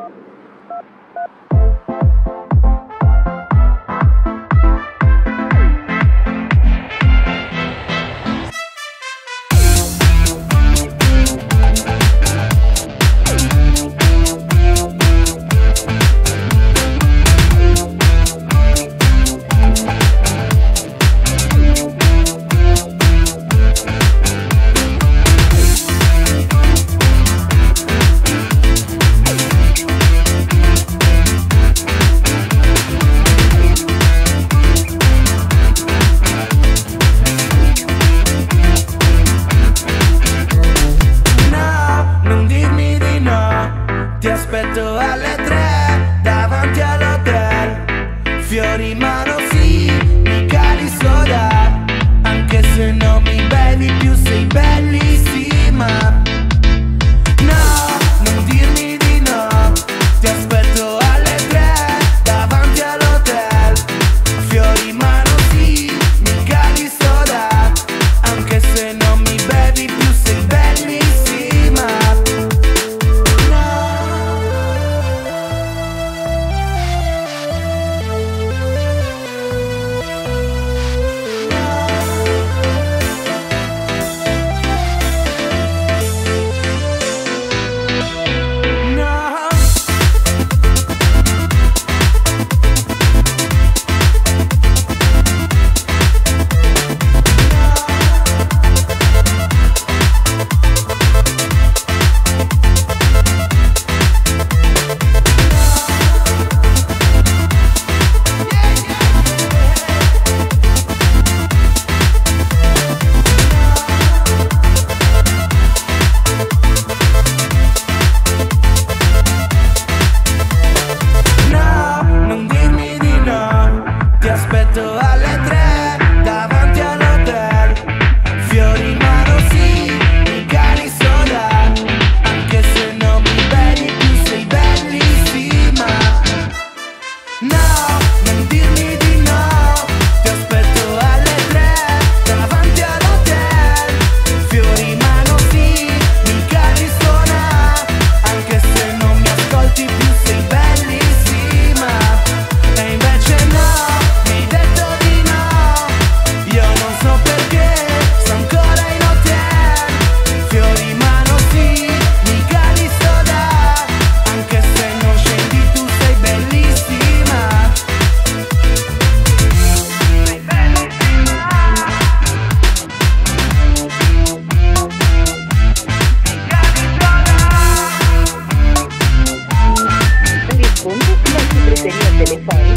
Thank you. alle tre davanti all'hotel, fiori mano.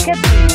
Get